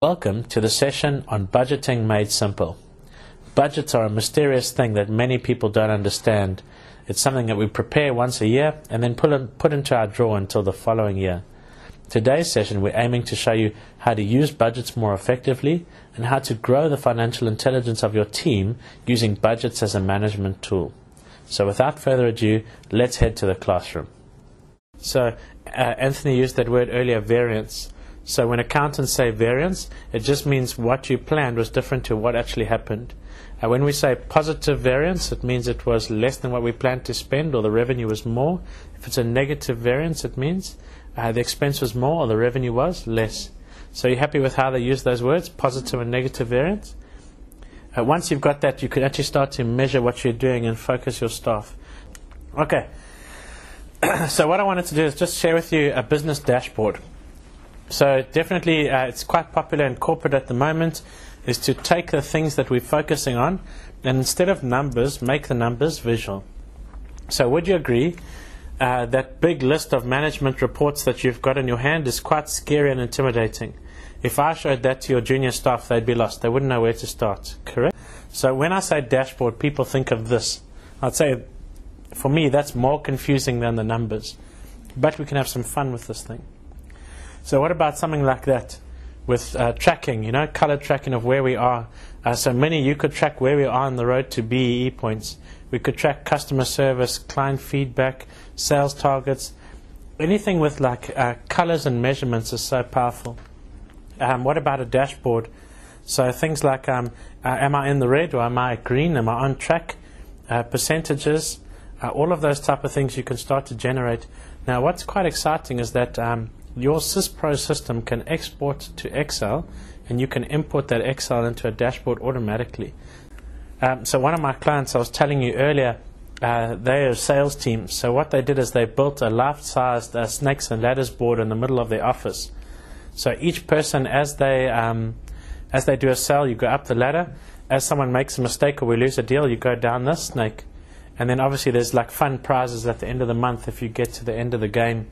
Welcome to the session on Budgeting Made Simple. Budgets are a mysterious thing that many people don't understand. It's something that we prepare once a year and then put, in, put into our drawer until the following year. Today's session, we're aiming to show you how to use budgets more effectively and how to grow the financial intelligence of your team using budgets as a management tool. So, without further ado, let's head to the classroom. So, uh, Anthony used that word earlier, variance. So when accountants say variance, it just means what you planned was different to what actually happened. Uh, when we say positive variance, it means it was less than what we planned to spend or the revenue was more. If it's a negative variance, it means uh, the expense was more or the revenue was less. So you're happy with how they use those words, positive and negative variance? Uh, once you've got that, you can actually start to measure what you're doing and focus your staff. Okay. so what I wanted to do is just share with you a business dashboard. So definitely, uh, it's quite popular in corporate at the moment. Is to take the things that we're focusing on, and instead of numbers, make the numbers visual. So would you agree uh, that big list of management reports that you've got in your hand is quite scary and intimidating? If I showed that to your junior staff, they'd be lost. They wouldn't know where to start. Correct. So when I say dashboard, people think of this. I'd say, for me, that's more confusing than the numbers. But we can have some fun with this thing. So what about something like that with uh, tracking, you know, color tracking of where we are? Uh, so many, you could track where we are on the road to BEE points. We could track customer service, client feedback, sales targets. Anything with like uh, colors and measurements is so powerful. Um, what about a dashboard? So things like, um, uh, am I in the red or am I green? Am I on track? Uh, percentages, uh, all of those type of things you can start to generate. Now, what's quite exciting is that um, your SysPro system can export to Excel and you can import that Excel into a dashboard automatically. Um, so one of my clients, I was telling you earlier, uh, they're a sales team. So what they did is they built a life-sized uh, snakes and ladders board in the middle of their office. So each person, as they um, as they do a sale, you go up the ladder. As someone makes a mistake or we lose a deal, you go down this snake. And then obviously there's like fun prizes at the end of the month if you get to the end of the game.